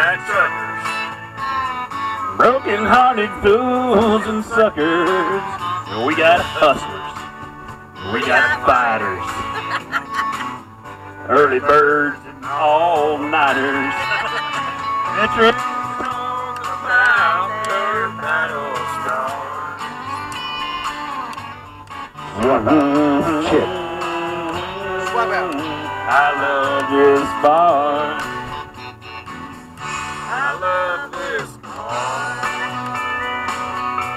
truckers. Broken hearted fools and suckers. We got hustlers. We got fighters. Early birds and all nighters. Veterans On the mountain battle scars. Shit. Swap out. I love this bar.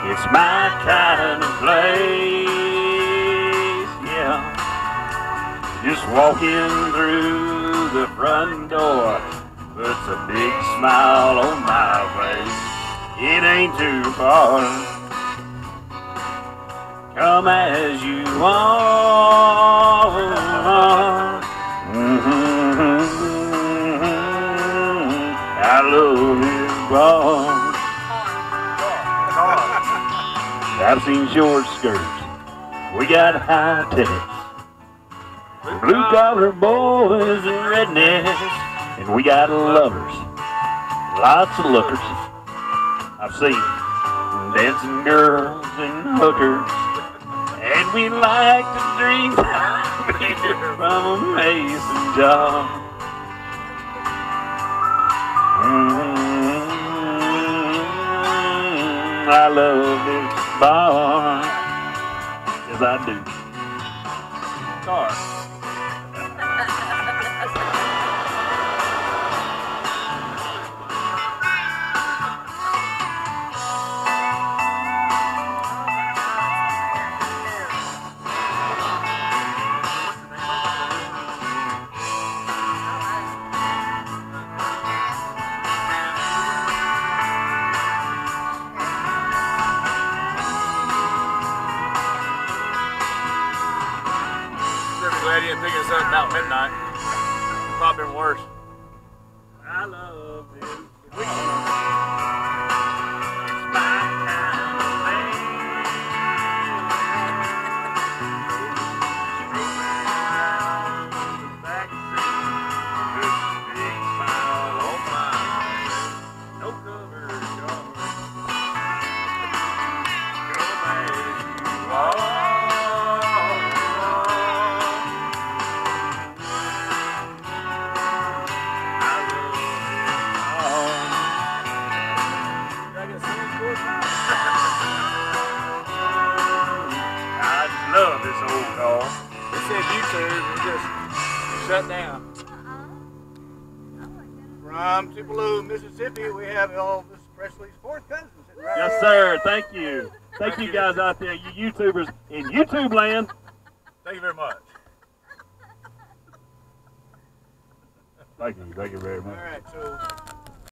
It's my kind of place. Yeah. Just walking through the front door puts a big smile on my face. It ain't too far. Come as you are. I love this bar. I've seen short skirts. We got high tenants. Blue collar boys and rednecks. And we got lovers. Lots of lookers. I've seen dancing girls and hookers. And we like to drink beer from a mason jar. Mm, I love Yes, I do. Car. You didn't pick us up about midnight. Probably been worse. I love this this old car. It said YouTube and just shut down. From Tupelo, Mississippi, we have Elvis Presley's fourth cousin. right Yes, sir. Thank you. Thank you guys out there, you YouTubers in YouTube land. Thank you very much. Thank you. Thank you very much. right, so